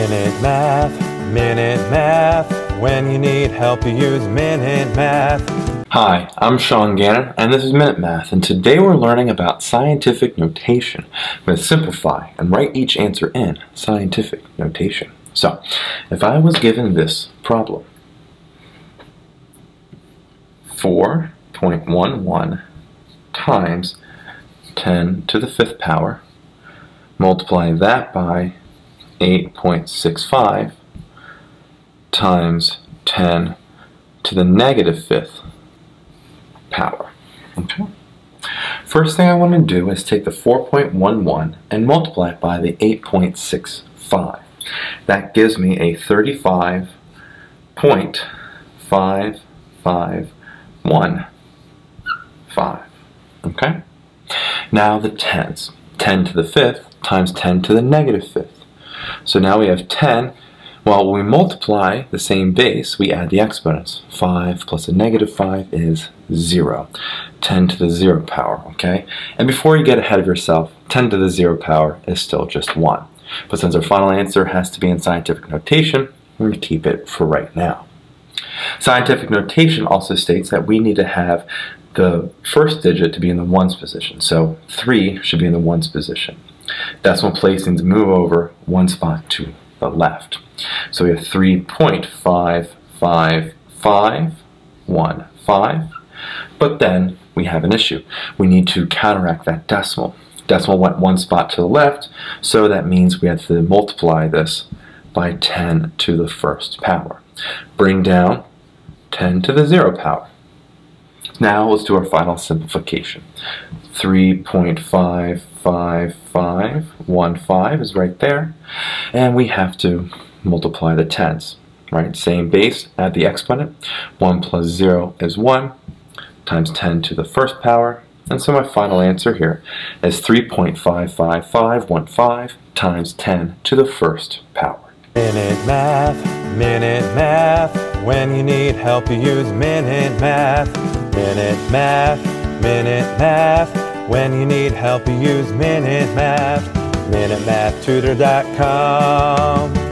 Minute Math, Minute Math. When you need help, you use Minute Math. Hi, I'm Sean Gannon, and this is Minute Math, and today we're learning about scientific notation. I'm going to simplify and write each answer in scientific notation. So, if I was given this problem, 4.11 times 10 to the fifth power, multiply that by 8.65 times 10 to the negative fifth power. Okay. First thing I want to do is take the 4.11 and multiply it by the 8.65. That gives me a 35.5515. Okay? Now the tens. 10 to the fifth times 10 to the negative fifth. So now we have 10. Well, when we multiply the same base, we add the exponents. 5 plus a negative 5 is 0. 10 to the 0 power, okay? And before you get ahead of yourself, 10 to the 0 power is still just 1. But since our final answer has to be in scientific notation, we're going to keep it for right now. Scientific notation also states that we need to have the first digit to be in the ones position. So 3 should be in the ones position. Decimal placings move over one spot to the left. So we have 3.55515, but then we have an issue. We need to counteract that decimal. Decimal went one spot to the left, so that means we have to multiply this by 10 to the first power. Bring down 10 to the zero power. Now let's do our final simplification. 3.55515 is right there. And we have to multiply the tens. Right, same base, add the exponent. 1 plus 0 is 1 times 10 to the first power. And so my final answer here is 3.55515 times 10 to the first power. Minute Math, Minute Math. When you need help, you use Minute Math. Minute Math, Minute Math. When you need help, you use Minute Math. MinuteMathTutor.com.